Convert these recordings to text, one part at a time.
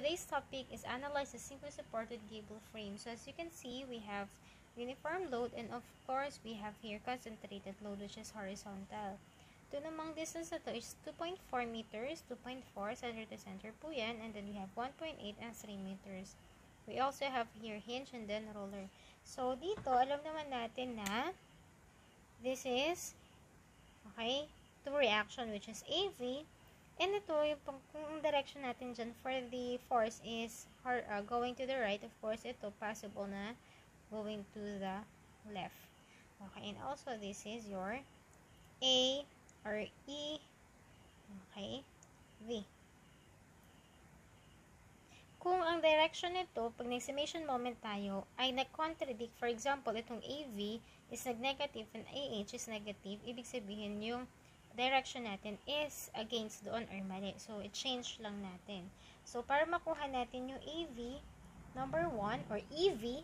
today's topic is analyze the simple supported gable frame. So as you can see, we have uniform load and of course, we have here concentrated load which is horizontal. Ito namang distance na to is 2.4 meters, 2.4 center to center po yan, and then we have 1.8 and 3 meters. We also have here hinge and then roller. So, dito, alam naman natin na this is, okay, two reaction which is AV, and ito, yung, yung direction natin dyan for the force is uh, going to the right. Of course, ito, possible na going to the left. Okay, and also this is your A or E, okay, V. Kung ang direction nito, pag nag-summation moment tayo, ay nag-contradict, for example, itong AV is nag-negative and AH is negative, ibig sabihin yung direction natin is against doon or mali. So, i-change lang natin. So, para makuha natin yung AV, number 1, or EV,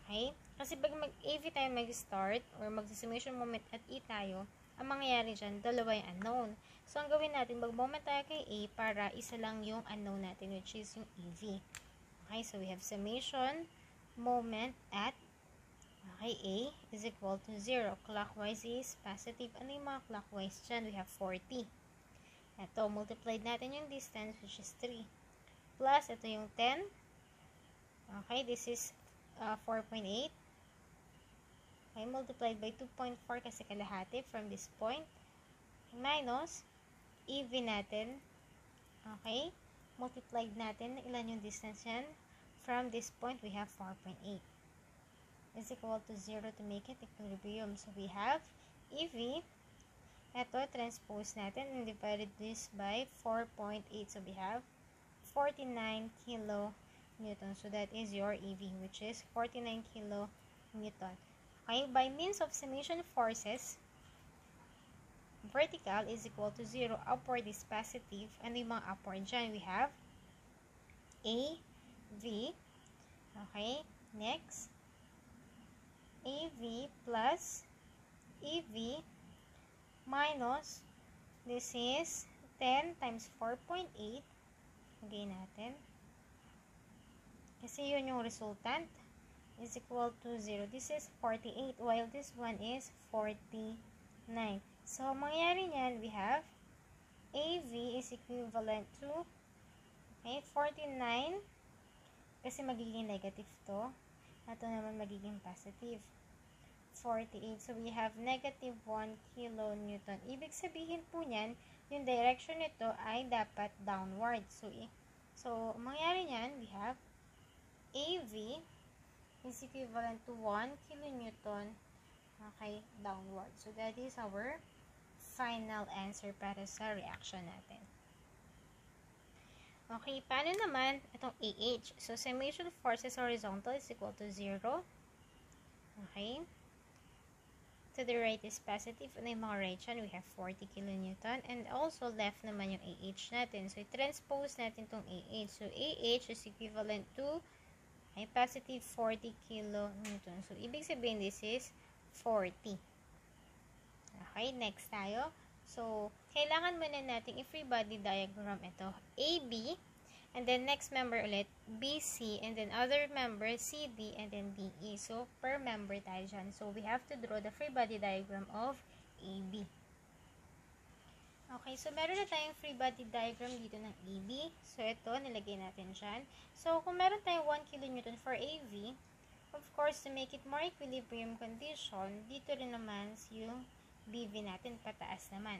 okay? Kasi pag mag-AV tayo mag-start, or mag-summation moment at E tayo, ang mangyayari dyan, dalawa yung unknown. So, ang gawin natin, mag-moment tayo kay A para isa lang yung unknown natin, which is yung EV. Okay, so we have summation moment at okay, A is equal to 0. Clockwise is positive. Ano yung mga clockwise dyan? We have 40. Ito, multiplied natin yung distance, which is 3. Plus, ito yung 10. Okay, this is uh, 4.8. Okay, multiplied by 2.4 kasi kalahati from this point. Minus, EV natin. Okay, multiplied natin. Ilan yung distance yan? From this point, we have 4.8. Is equal to 0 to make it equilibrium. So, we have EV. Ito, transpose natin and divided this by 4.8. So, we have 49 kilo. So, that is your EV, which is 49 kilo. Okay, by means of summation forces, vertical is equal to 0, upward is positive, and yung mga upward dyan, we have A, V, okay, next, AV plus EV minus, this is 10 times 4.8, again natin, kasi yun yung resultant, is equal to 0. This is 48, while this one is 49. So, mangyari niyan, we have AV is equivalent to okay, 49 kasi magiging negative to. Ito naman magiging positive. 48. So, we have negative 1 kilonewton. Ibig sabihin po niyan, yung direction nito ay dapat downward. So, so mangyari niyan, we have AV is equivalent to 1 kilonewton okay, downward. So, that is our final answer para sa reaction natin. Okay, paano naman itong AH? So, summation forces horizontal is equal to 0. Okay. To the right is positive. Ano yung mga right dyan? We have 40 kilonewton. And also, left naman yung AH natin. So, i-transpose natin itong AH. So, AH is equivalent to ay positive 40 kilonewton. So, ibig sabihin this is 40. Okay, next tayo. So, kailangan muna natin i-free body diagram ito. AB, and then next member ulit, BC, and then other member, CD, and then DE. So, per member tayo dyan. So, we have to draw the free body diagram of AB. Okay, so meron na tayong free body diagram dito ng AB. So, ito, nilagay natin dyan. So, kung meron tayong 1 kN for AV, of course, to make it more equilibrium condition, dito rin naman yung BV natin, pataas naman.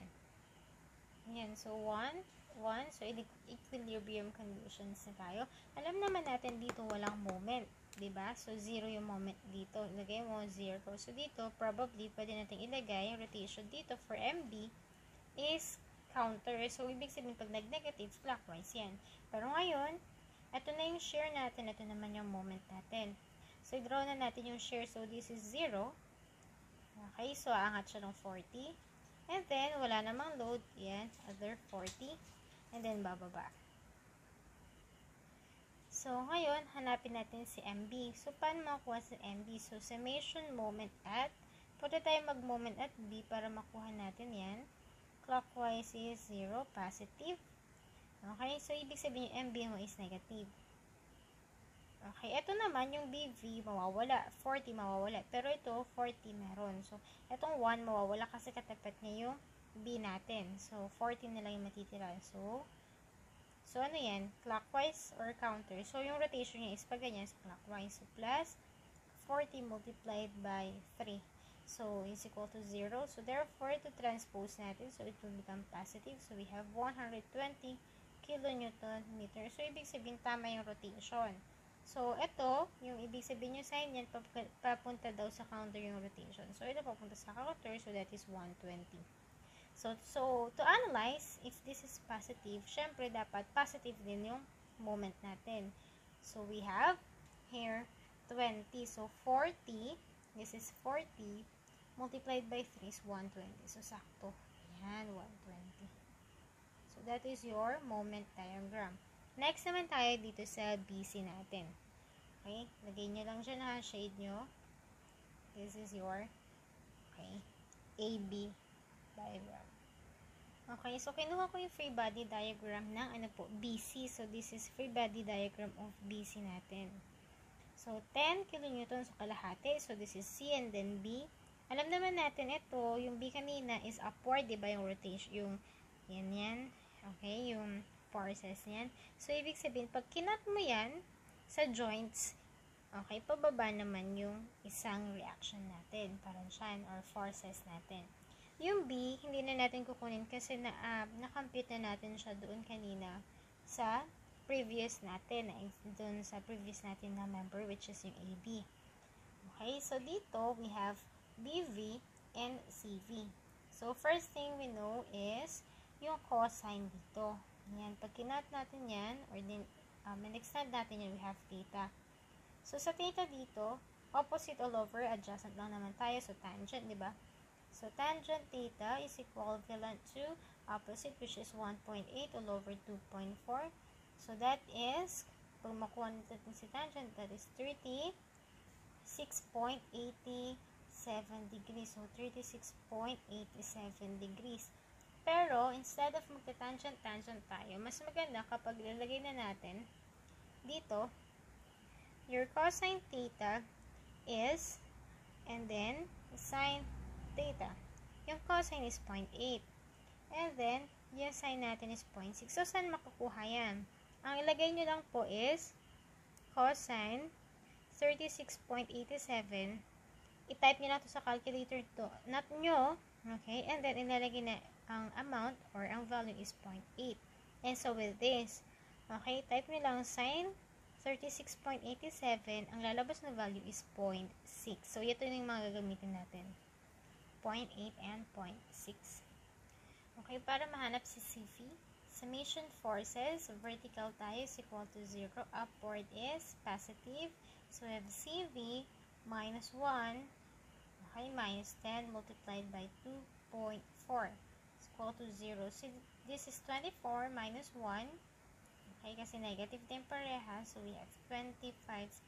Yan, so 1, 1, so equilibrium conditions na tayo. Alam naman natin dito walang moment, ba diba? So, 0 yung moment dito. Ilagay mo 0. So, dito, probably, pwede natin ilagay yung rotation dito for MB is counter. So, ibig sabihin, pag nag-negative, clockwise yan. Pero ngayon, ito na yung share natin. Ito naman yung moment natin. So, i-draw na natin yung share. So, this is 0. Okay, so, aangat siya ng 40. And then, wala namang load. Yan, other 40. And then, bababa. So, ngayon, hanapin natin si MB. So, paano makuha si MB? So, summation moment at, pwede tayo mag-moment at B para makuha natin yan clockwise is 0, positive. Okay, so ibig sabihin yung MB mo is negative. Okay, ito naman yung BV mawawala, 40 mawawala. Pero ito 40 meron. So, itong 1 mawawala kasi katapat niya yung B natin. So, 40 na lang yung matitira. So, so ano yan? Clockwise or counter. So, yung rotation niya is pag ganyan, is clockwise. So, plus 40 multiplied by 3. So, is equal to 0. So, therefore, to transpose natin, so it will become positive. So, we have 120 kilonewton meter. So, ibig sabihin, tama yung rotation. So, ito, yung ibig sabihin yung sign yan, papunta daw sa counter yung rotation. So, ito papunta sa counter, so that is 120. So, so to analyze, if this is positive, syempre dapat positive din yung moment natin. So, we have here 20. So, 40, this is 40, multiplied by 3 is 120. So, sakto. Yan, 120. So, that is your moment diagram. Next naman tayo dito sa BC natin. Okay? Lagay nyo lang dyan ha, shade nyo. This is your, okay, AB diagram. Okay, so kinuha ko yung free body diagram ng ano po, BC. So, this is free body diagram of BC natin. So, 10 kN sa kalahati. So, this is C and then B. Alam naman natin ito, yung B kanina is upward, di ba? Yung rotation, yung, yan yan. Okay, yung forces niyan. So, ibig sabihin, pag kinat mo yan sa joints, okay, pababa naman yung isang reaction natin, parang siyan, or forces natin. Yung B, hindi na natin kukunin kasi na, uh, na-compute na natin siya doon kanina sa previous natin, doon sa previous natin na member, which is yung AB. Okay, so dito, we have BV and CV. So, first thing we know is yung cosine dito. Yan, pag kinat natin yan, or din, um, extend natin yan, we have theta. So, sa theta dito, opposite all over, adjacent lang naman tayo. So, tangent, di ba? So, tangent theta is equivalent to opposite, which is 1.8 all over 2.4. So, that is, pag makuha natin si tangent, that is 36.87 degrees. So, 36.87 degrees. Pero, instead of magta-tangent-tangent tayo, mas maganda kapag lalagay na natin dito, your cosine theta is, and then, sine theta. Yung cosine is 0.8. And then, yung sine natin is 0.6. So, saan makukuha yan? Ang ilagay nyo lang po is cosine 36.87. I-type nyo na to sa calculator to. Not nyo, okay? And then, inalagay na ang amount or ang value is 0.8. And so with this, okay, type nyo lang sine 36.87, ang lalabas na value is 0.6. So, ito yung mga gagamitin natin. 0.8 and 0.6. Okay, para mahanap si CV, summation forces, vertical tayo is equal to 0, upward is positive. So, we have CV minus 1, okay, minus 10 multiplied by 2.4 equal to 0. So, this is 24 minus 1. Okay, kasi negative din pareha. So, we have 25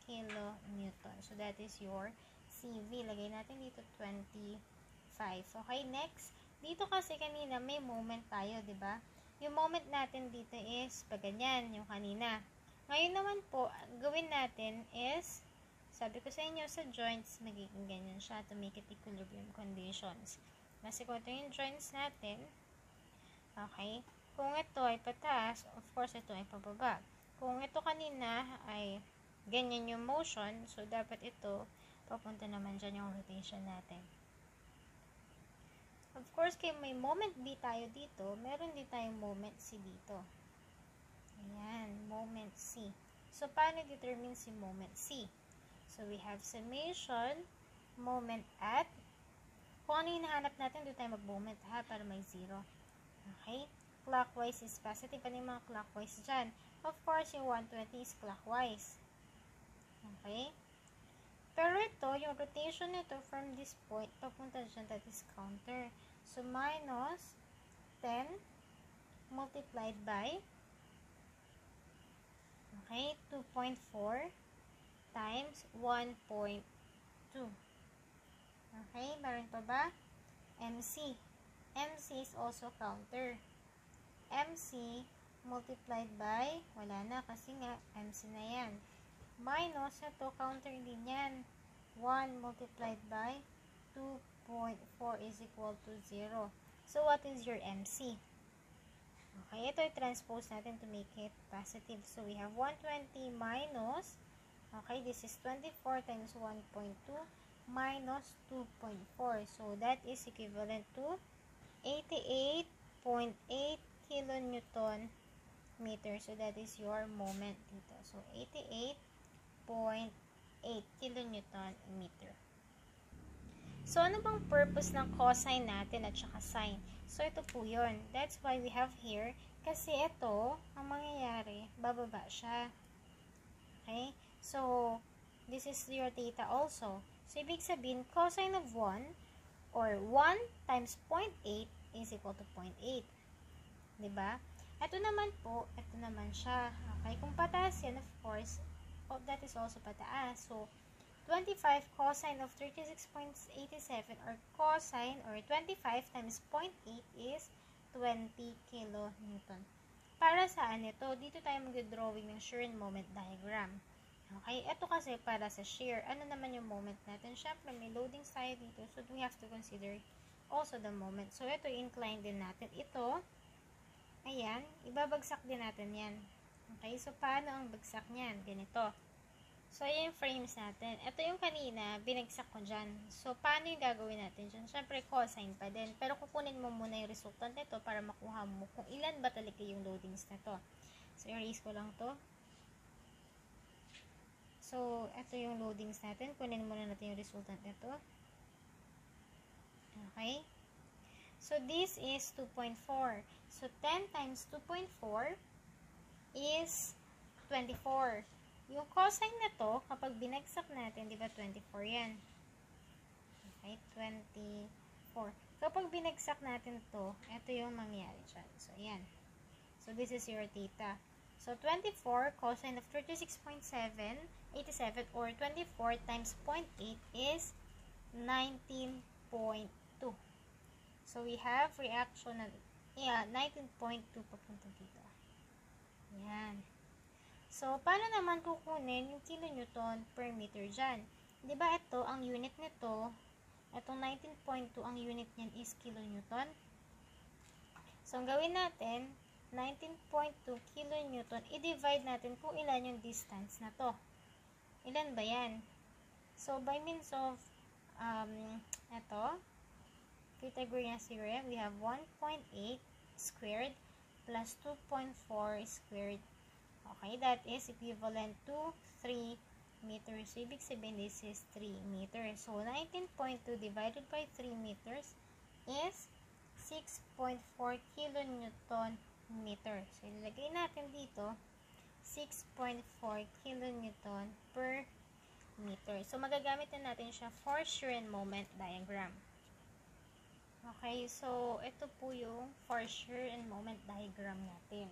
kilonewton. So, that is your CV. Lagay natin dito 25. Okay, next. Dito kasi kanina may moment tayo, di ba? Yung moment natin dito is pag ganyan, yung kanina. Ngayon naman po, gawin natin is, sabi ko sa inyo, sa joints, magiging ganyan siya to make it equilibrium conditions. Kasi kung ito yung joints natin, Okay? Kung ito ay pataas, of course ito ay pababa. Kung ito kanina ay ganyan yung motion, so dapat ito papunta naman dyan yung rotation natin. Of course, kay may moment B tayo dito, meron din tayong moment C dito. Ayan, moment C. So, paano determine si moment C? So, we have summation, moment at, kung ano yung nahanap natin, doon tayo mag-moment ha, para may zero. Okay? Clockwise is positive. Ano yung mga clockwise dyan? Of course, yung 120 is clockwise. Okay? Pero ito, yung rotation nito from this point, papunta dyan, that is counter. So, minus 10 multiplied by okay, 2.4 times 1.2. Okay, meron pa ba? MC. MC is also counter. MC multiplied by, wala na kasi nga, MC na yan. Minus, ito, counter din yan. 1 multiplied by 2.4 is equal to 0. So, what is your MC? Okay, ito i-transpose natin to make it positive. So, we have 120 minus, okay, this is 24 times 1.2 minus 2.4. So, that is equivalent to 88.8 kilonewton meter. So, that is your moment dito. So, 88.8 kilonewton meter. So, ano bang purpose ng cosine natin at saka sine? So, ito po yun. That's why we have here. Kasi ito, ang mangyayari, bababa siya. Okay? So, this is your theta also. So, ibig sabihin, cosine of 1 or 1 times 0.8 is equal to 0.8. Diba? Ito naman po, ito naman siya. Okay? Kung pataas yan, of course, oh, that is also pataas. So, 25 cosine of 36.87 or cosine or 25 times 0.8 is 20 kilonewton. Para saan ito? Dito tayo mag-drawing ng shear and moment diagram. Okay, ito kasi para sa shear. Ano naman yung moment natin? Siyempre, may loading side dito. So, we have to consider also the moment. So, ito, incline din natin. Ito, ayan, ibabagsak din natin yan. Okay, so paano ang bagsak niyan? Ganito. So, ayan yung frames natin. Ito yung kanina, binagsak ko dyan. So, paano yung gagawin natin dyan? Siyempre, cosine pa din. Pero kukunin mo muna yung resultant nito para makuha mo kung ilan ba talaga yung loadings na to. So, erase ko lang to. So, ito yung loadings natin. Kunin muna natin yung resultant nito. Okay? So, this is 2.4. So, 10 times 2.4 is 24. Yung cosine na to, kapag binagsak natin, di ba 24 yan? Okay, 24. Kapag binagsak natin to, ito yung mangyari dyan. So, ayan. So, this is your theta. So, 24 cosine of 36.7, 87, or 24 times 0.8 is 19.2. So, we have reaction na, yeah, 19.2 papunta dito. Yan. So, paano naman kukunin yung kilonewton per meter dyan? Ba ito, ang unit nito, itong 19.2, ang unit niyan is kilonewton. So, ang gawin natin, 19.2 kilonewton, i-divide natin kung ilan yung distance na to. Ilan ba yan? So, by means of, um, ito, Pythagorean theorem, we have 1.8 squared plus 2.4 squared. Okay, that is equivalent to 3 meters. So, ibig sabihin, this is 3 meters. So, 19.2 divided by 3 meters is 6.4 kilonewton meter. So, ilagay natin dito, 6.4 kilonewton per meter. So, magagamit na natin siya for shear and moment diagram. Okay, so ito po yung for sure and moment diagram natin.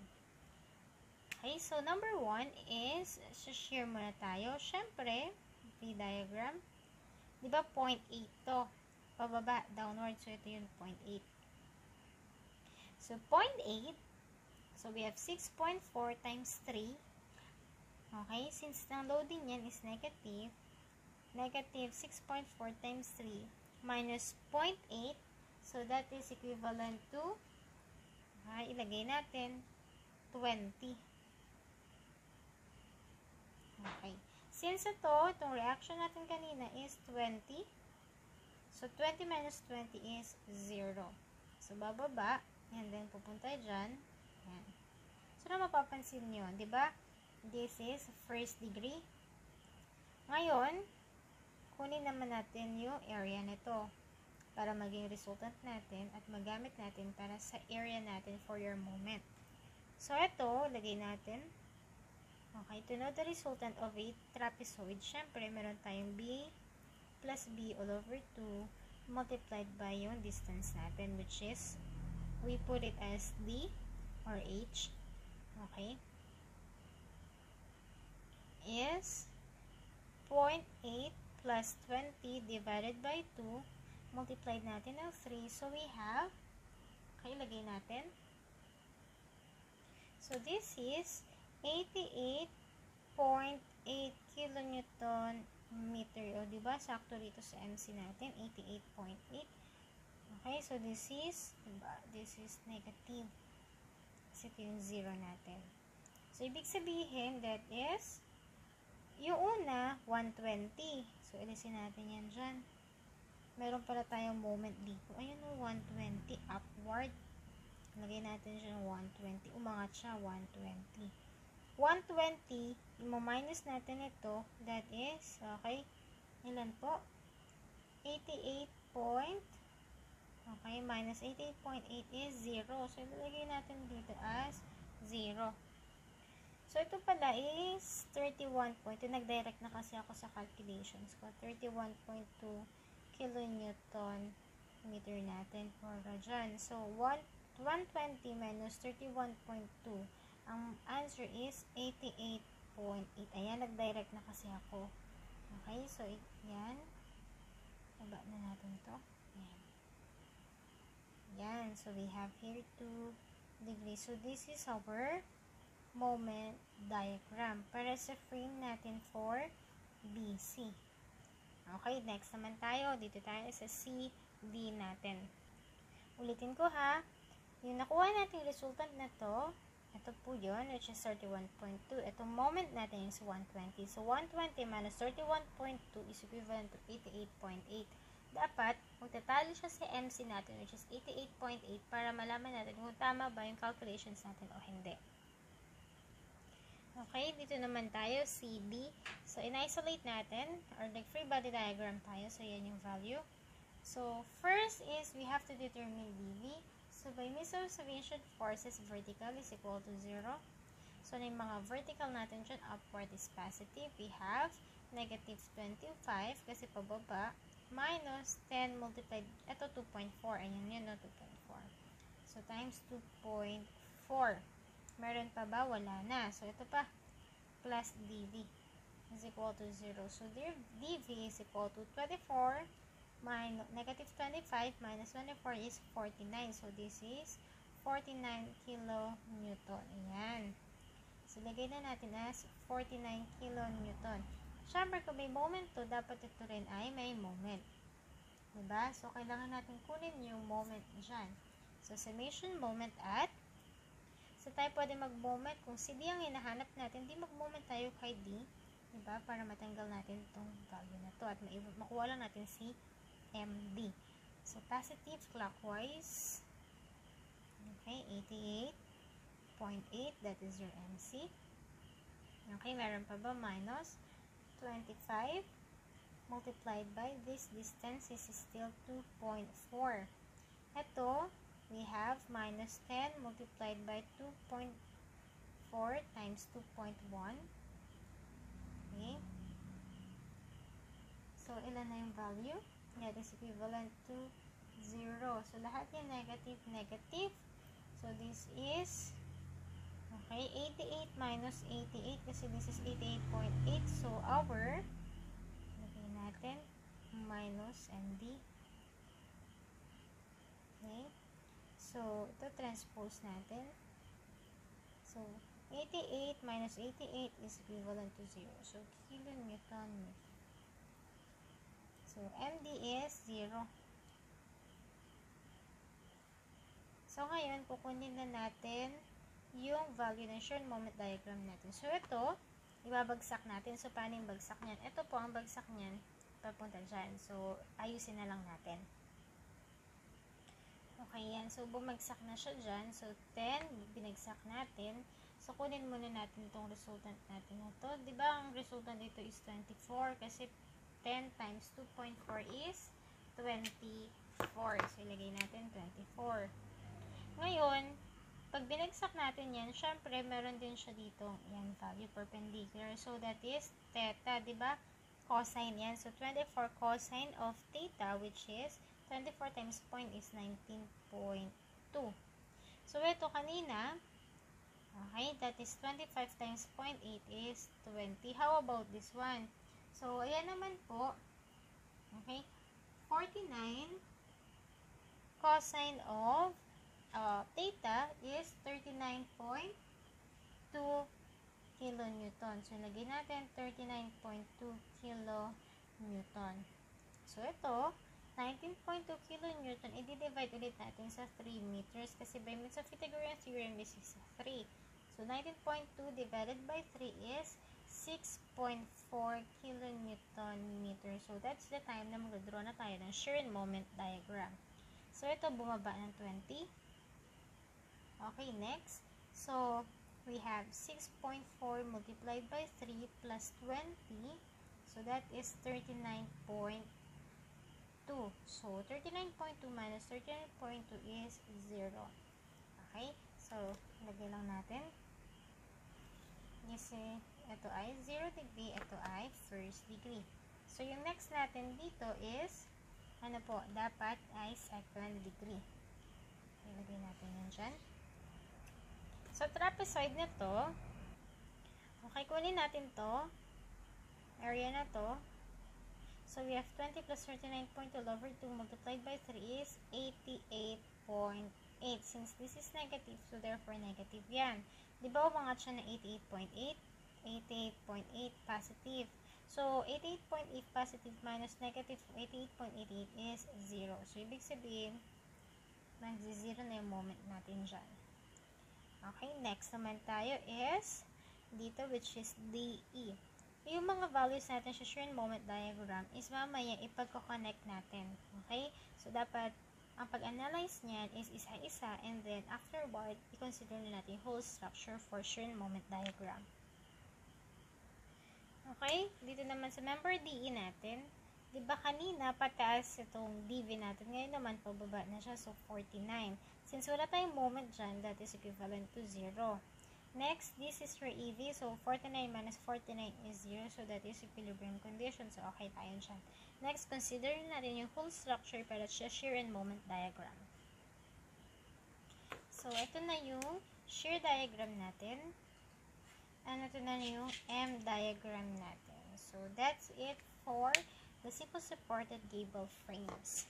Okay, so number one is, share muna tayo. Siyempre, V-diagram. Di ba, 0.8 to. Pababa, downward. So, ito yung 0.8. So, 0.8. So, we have 6.4 times 3. Okay, since ang loading yan is negative, negative 6.4 times 3 minus 0.8 So, that is equivalent to, okay, ilagay natin, 20. Okay. Since ito, itong reaction natin kanina is 20. So, 20 minus 20 is 0. So, bababa, and then pupunta dyan. Yan. So, na mapapansin nyo, di ba? This is first degree. Ngayon, kunin naman natin yung area nito para maging resultant natin at magamit natin para sa area natin for your moment. So, ito, lagay natin. Okay, to know the resultant of a trapezoid, syempre, meron tayong B plus B all over 2 multiplied by yung distance natin, which is, we put it as D or H. Okay. Is 0.8 plus 20 divided by 2 multiplied natin ng 3. So, we have, okay, lagay natin. So, this is 88.8 kilonewton meter. O, diba? Sakto rito sa MC natin, 88.8. Okay, so this is, diba? This is negative. Kasi ito yung zero natin. So, ibig sabihin, that is, yung una, 120. So, ilisin natin yan dyan. Meron pala tayong moment dito. Ayun o, 120 upward. Lagay natin siya 120. Umangat siya, 120. 120, i-minus natin ito. That is, okay, ilan po? 88 point, okay, minus 88.8 is 0. So, ilagay natin dito as 0. So, ito pala is 31 point. Nag-direct na kasi ako sa calculations ko. 31.2 kilonewton meter natin for dyan. So, 1, 120 minus 31.2. Ang answer is 88.8. Ayan, nag-direct na kasi ako. Okay, so, yan. Baba na natin to. Yan. Yan. So, we have here 2 degrees. So, this is our moment diagram para sa frame natin for BC. Okay, next naman tayo. Dito tayo sa CD natin. Ulitin ko ha. Yung nakuha natin resultant na to, ito po yun, which is 31.2. Itong moment natin is 120. So, 120 minus 31.2 is equivalent to 88.8. Dapat, magtatali siya sa MC natin, which is 88.8, para malaman natin kung tama ba yung calculations natin o hindi. Okay, dito naman tayo, CD. So, in-isolate natin, or like free body diagram tayo. So, yan yung value. So, first is, we have to determine dV. So, by means of observation, forces vertical is equal to 0. So, na yung mga vertical natin dyan, upward is positive. We have negative 25 kasi pababa, minus 10 multiplied, ito 2.4. Ayan yun, no, 2.4. So, times 2.4. Meron pa ba? Wala na. So, ito pa. Plus dv is equal to 0. So, dv is equal to 24 minus negative 25 minus 24 is 49. So, this is 49 kilonewton. Ayan. So, lagay na natin as 49 kilonewton. Siyempre, kung may moment to, dapat ito rin ay may moment. Diba? So, kailangan natin kunin yung moment dyan. So, summation moment at So, tayo pwede mag-moment. Kung si D ang hinahanap natin, di mag-moment tayo kay D. Diba? Para matanggal natin itong value na to. At makuha lang natin si MD. So, positive clockwise. Okay, 88.8. That is your MC. Okay, meron pa ba? Minus 25 multiplied by this distance is still 2.4. Ito, we have minus 10 multiplied by 2.4 times 2.1. Okay. So, ilan na yung value? That is equivalent to 0. So, lahat yung negative, negative. So, this is, okay, 88 minus 88 kasi this is 88.8. So, our, lagay natin, minus MD. Okay. So, ito transpose natin. So, 88 minus 88 is equivalent to 0. So, kilonewton. So, MD is 0. So, ngayon, kukunin na natin yung value ng shear moment diagram natin. So, ito, ibabagsak natin. So, paano yung bagsak niyan? Ito po ang bagsak niyan, papunta dyan. So, ayusin na lang natin. Okay, yan. So, bumagsak na siya dyan. So, 10, binagsak natin. So, kunin muna natin itong resultant natin na to. Diba, ang resultant dito is 24 kasi 10 times 2.4 is 24. So, ilagay natin 24. Ngayon, pag binagsak natin yan, syempre, meron din siya dito, yan, value perpendicular. So, that is theta, diba? Cosine yan. So, 24 cosine of theta, which is 24 times point is 19.2. So, ito kanina, okay, that is 25 times 0.8 is 20. How about this one? So, ayan naman po, okay, 49 cosine of uh, theta is 39.2. kilonewton. So, lagay natin 39.2 kilonewton. So, ito, 19.2 kilonewton, i-divide ulit natin sa 3 meters kasi by means of Pythagorean theorem, is 3. So, 19.2 divided by 3 is 6.4 kilonewton meter. So, that's the time na mag-draw na tayo ng shear and moment diagram. So, ito bumaba ng 20. Okay, next. So, we have 6.4 multiplied by 3 plus 20. So, that is 39.2. So, 39.2 minus 39.2 is 0. Okay? So, lagay lang natin. Kasi, ito ay 0 degree, ito ay first degree. So, yung next natin dito is ano po, dapat ay second degree. Ilagay natin yan dyan. So, trapezoid na to, okay, kunin natin to, area na to. So, we have 20 plus 39.2 over 2 multiplied by 3 is 88.8. Since this is negative, so therefore negative yan. Di ba umangat siya na 88.8? 88.8 positive. So, 88.8 positive minus negative 88.88 is 0. So, ibig sabihin, mag-zero na yung moment natin dyan. Okay, next naman tayo is dito which is DE. Yung mga values natin sa shear moment diagram is mamaya ipagko-connect natin. Okay? So, dapat ang pag-analyze niyan is isa-isa and then afterward, i-consider natin whole structure for shear moment diagram. Okay? Dito naman sa member DE natin, di ba kanina pataas itong DV natin, ngayon naman pababa na siya, so 49. Since wala tayong moment dyan, that is equivalent to 0. Next, this is for EV, so 49 minus 49 is 0, so that is equilibrium condition, so okay tayo dyan. Next, consider natin yung whole structure para sa shear and moment diagram. So, ito na yung shear diagram natin ano ito na yung M diagram natin. So, that's it for the simple supported gable frames.